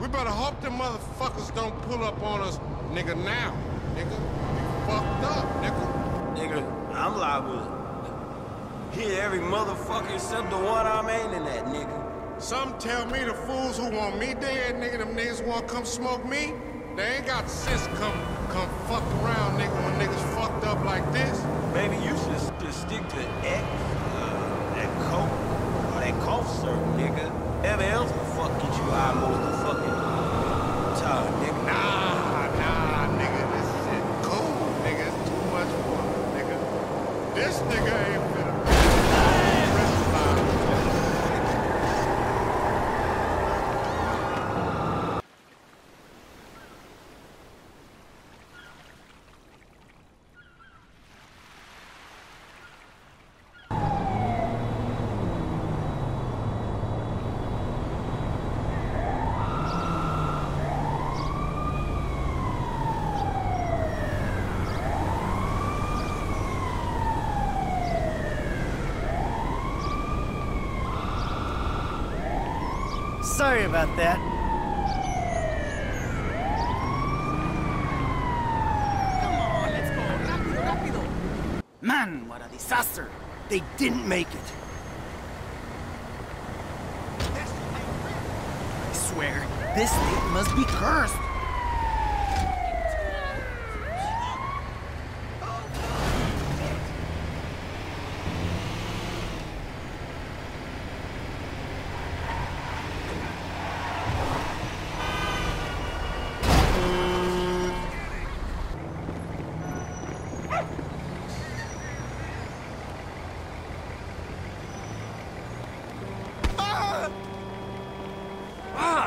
We better hope them motherfuckers don't pull up on us, nigga, now. Nigga, we fucked up, nigga. Nigga, I'm liable to hit every motherfucker except the one I'm aiming at, nigga. Some tell me the fools who want me dead, nigga, them niggas want to come smoke me. They ain't got sense come come fuck around, nigga, when niggas fucked up like this. Maybe you should just stick to X, uh, that coke, or that cough syrup, nigga. Whatever else the fuck get you high most of the fucking time, nigga. Nah, nah, nigga, this shit cool, nigga. It's too much fun, nigga. This Sorry about that. Come on, let's go. Rapido, rapido. Man, what a disaster! They didn't make it. I swear, this thing must be cursed.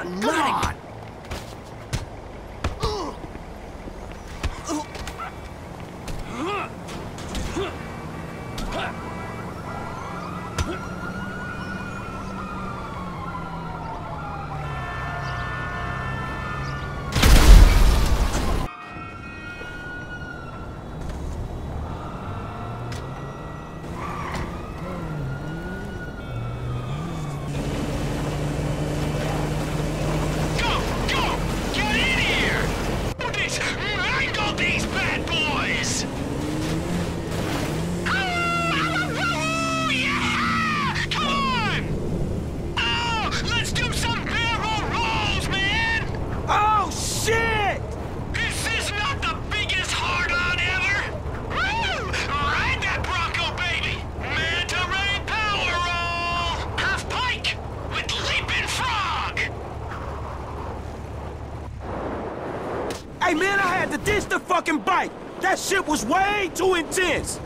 Come Hey, man, I had to ditch the fucking bike. That shit was way too intense.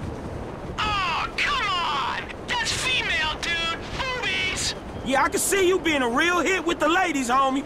Oh, come on! That's female, dude! Boobies! Yeah, I can see you being a real hit with the ladies, homie.